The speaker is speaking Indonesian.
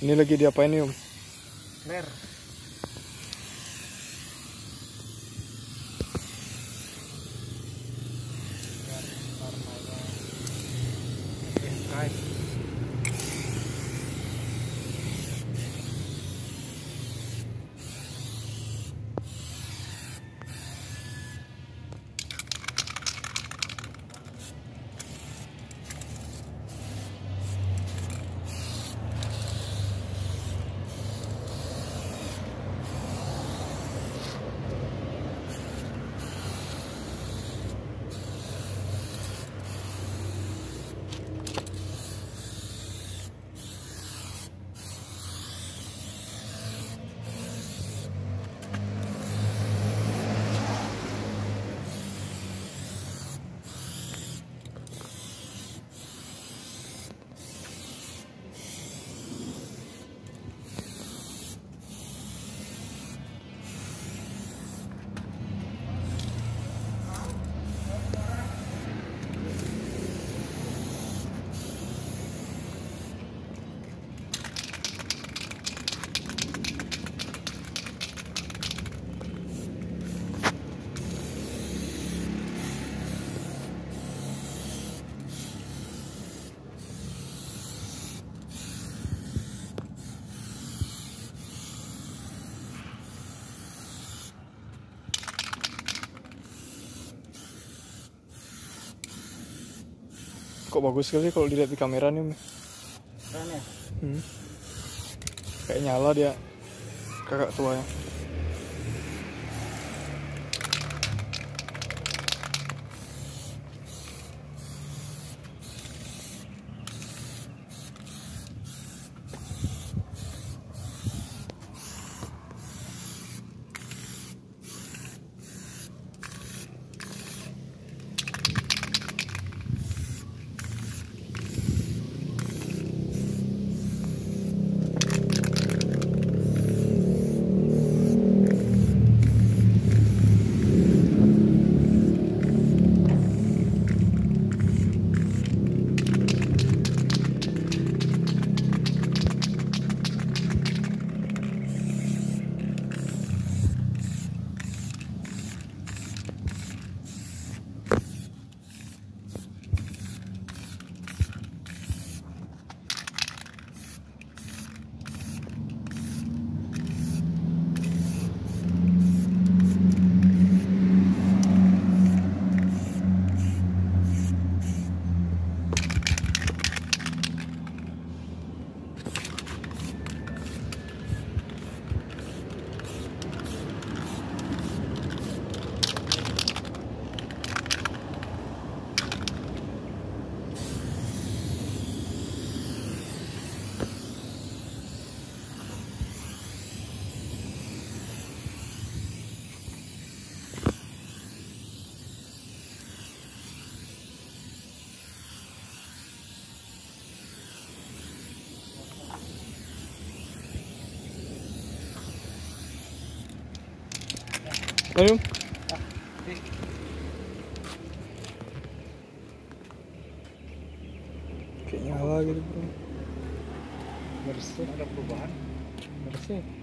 Ini lagi diapain nih om? Ler. Kok bagus sekali kalau dilihat di kamera nih? Keren ya? Hmm. Kayak nyala dia kakak tua ya. Ayo. Kayak nyala gitu bro. Bersih. Ada perubahan? Bersih.